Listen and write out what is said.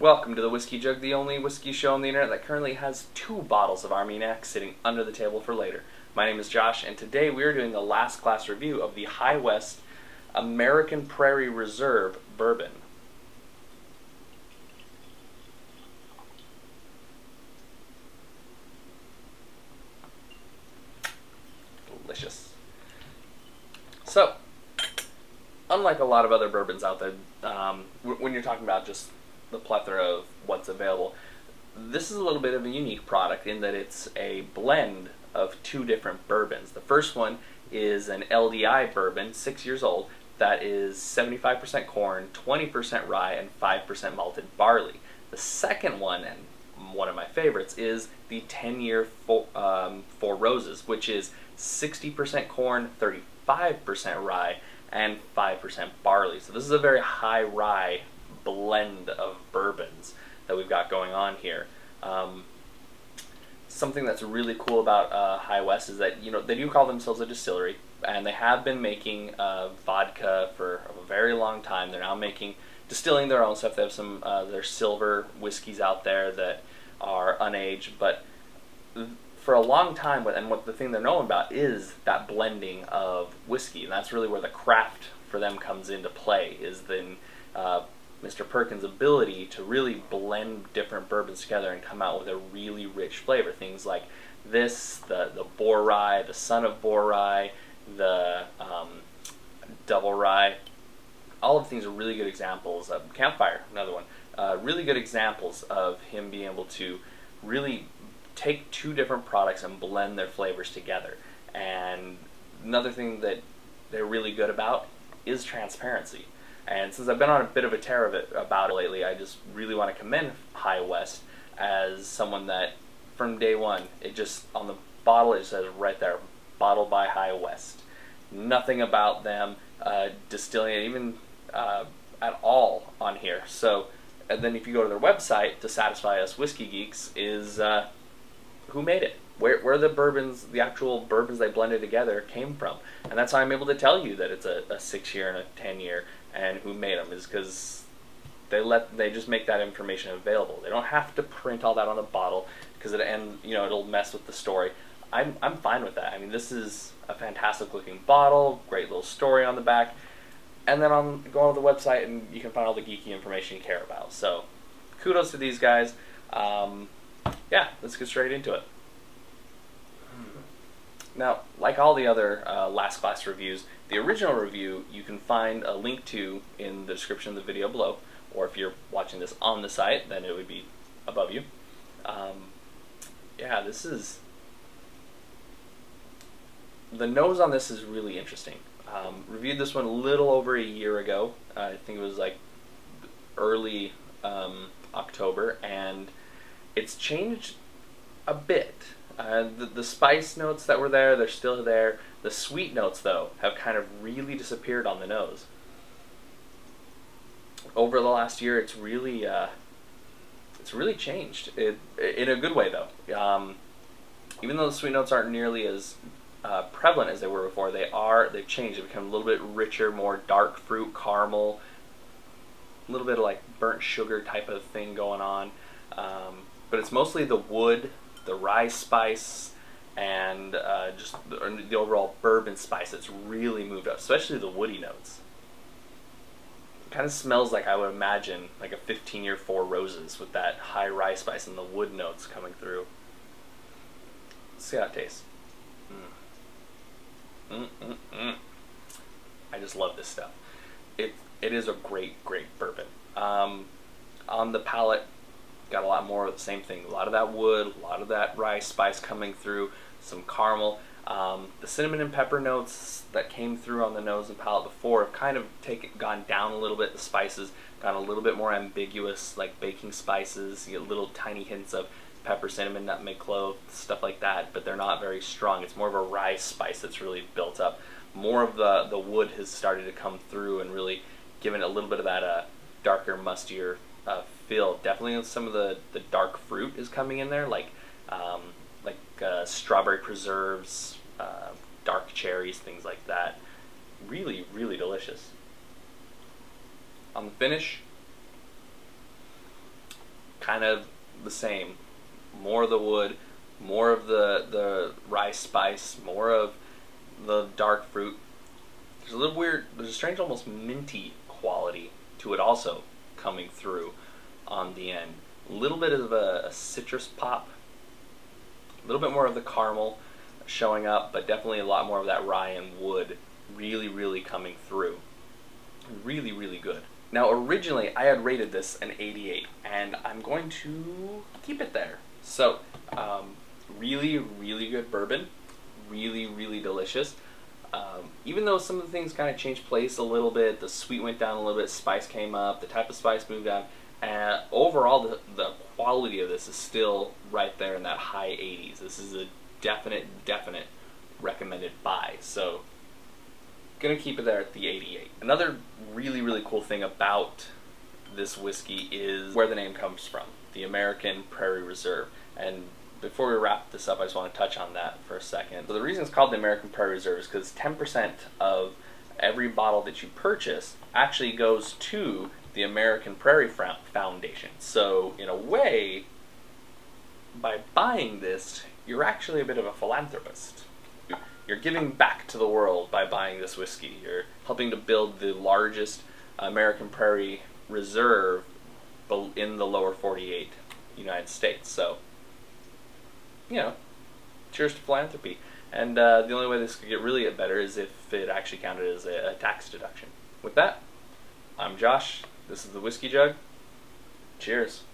Welcome to the Whiskey Jug, the only whiskey show on the internet that currently has two bottles of Armagnac sitting under the table for later. My name is Josh, and today we are doing the last glass review of the High West American Prairie Reserve Bourbon. Delicious. So, unlike a lot of other bourbons out there, um, when you're talking about just the plethora of what's available, this is a little bit of a unique product in that it's a blend of two different bourbons. The first one is an LDI bourbon, six years old, that is 75% corn, 20% rye, and 5% malted barley. The second one, and one of my favorites, is the 10 year Four, um, Four Roses, which is 60% corn, 35% rye, and 5% barley. So this is a very high rye blend of bourbons that we've got going on here. Um, something that's really cool about uh, High West is that you know they do call themselves a distillery, and they have been making uh, vodka for a very long time. They're now making distilling their own stuff. They have some uh, their silver whiskeys out there that are unaged, but for a long time, and what the thing they're known about is that blending of whiskey, and that's really where the craft for them comes into play. Is then uh, Mr. Perkins' ability to really blend different bourbons together and come out with a really rich flavor. Things like this, the the Bourye, the Son of Bourye, the um, Double Rye. All of these are really good examples of Campfire, another one. Uh, really good examples of him being able to really take two different products and blend their flavors together. And another thing that they're really good about is transparency. And since I've been on a bit of a tear of it about it lately, I just really want to commend High West as someone that from day one, it just on the bottle it says right there, bottled by High West. Nothing about them uh, distilling it even uh, at all on here. So, and then if you go to their website to satisfy us whiskey geeks, is uh, who made it? Where, where the bourbons, the actual bourbons they blended together came from. And that's how I'm able to tell you that it's a, a six year and a ten year and who made them is because they let they just make that information available. They don't have to print all that on the bottle because it and you know it'll mess with the story. I'm I'm fine with that. I mean, this is a fantastic looking bottle, great little story on the back, and then on go on the website and you can find all the geeky information you care about. So, kudos to these guys. Um, yeah, let's get straight into it. Now, like all the other uh, last glass reviews, the original review you can find a link to in the description of the video below, or if you're watching this on the site, then it would be above you. Um, yeah, this is the nose on this is really interesting. Um, reviewed this one a little over a year ago. Uh, I think it was like early um, October, and it's changed a bit. Uh, the, the spice notes that were there, they're still there. The sweet notes, though, have kind of really disappeared on the nose. Over the last year, it's really, uh, it's really changed. It, in a good way, though. Um, even though the sweet notes aren't nearly as uh, prevalent as they were before, they are. They've changed. They've become a little bit richer, more dark fruit, caramel, a little bit of like burnt sugar type of thing going on. Um, but it's mostly the wood the rye spice and uh, just the, the, overall bourbon spice that's really moved up, especially the woody notes. It kind of smells like I would imagine like a 15 year Four Roses with that high rye spice and the wood notes coming through. Let's see how it tastes. Mm. Mm, mm, mm. I just love this stuff. It it is a great great bourbon. Um, on the palate, got a lot more of the same thing. A lot of that wood, a lot of that rye spice coming through, some caramel. Um, the cinnamon and pepper notes that came through on the nose and palate before have kind of taken gone down a little bit. The spices got a little bit more ambiguous, like baking spices. You get little tiny hints of pepper, cinnamon, nutmeg, clove, stuff like that, but they're not very strong. It's more of a rye spice that's really built up. More of the, the wood has started to come through and really given a little bit of that uh, darker, mustier uh, feel. Definitely some of the, the dark fruit is coming in there, like um, like uh, strawberry preserves, uh, dark cherries, things like that. Really, really delicious. On the finish, kind of the same. More of the wood, more of the, the rye spice, more of the dark fruit. There's a little weird, there's a strange almost minty quality to it also coming through on the end. A little bit of a, a citrus pop, a little bit more of the caramel showing up, but definitely a lot more of that rye and wood really, really coming through. Really, really good. Now, originally, I had rated this an 88, and I'm going to keep it there. So, um, really, really good bourbon. Really, really delicious. Um, even though some of the things kind of changed place a little bit, the sweet went down a little bit, spice came up, the type of spice moved down, and overall, the, the quality of this is still right there in that high 80s. This is a definite, definite recommended buy. So, gonna keep it there at the 88. Another really, really cool thing about this whiskey is where the name comes from, the American Prairie Reserve. And before we wrap this up, I just want to touch on that for a second. So the reason it's called the American Prairie Reserve is because 10% of every bottle that you purchase actually goes to the American Prairie Foundation. So in a way, by buying this, you're actually a bit of a philanthropist. You're giving back to the world by buying this whiskey. You're helping to build the largest American Prairie Reserve in the lower 48 United States. So, you know, cheers to philanthropy. And uh, the only way this could get really get better is if it actually counted as a, a tax deduction. With that, I'm Josh. This is the Whiskey Jug. Cheers.